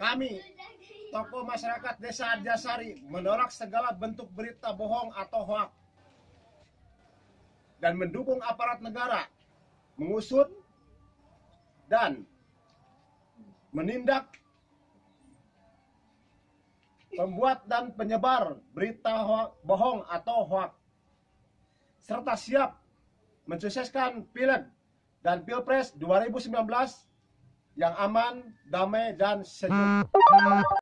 kami tokoh masyarakat Desa Arjasari menolak segala bentuk berita bohong atau hoak dan mendukung aparat negara mengusut dan menindak pembuat dan penyebar berita hoak, bohong atau hoak serta siap mensukseskan pileg dan pilpres 2019 yang aman, damai, dan sejuk.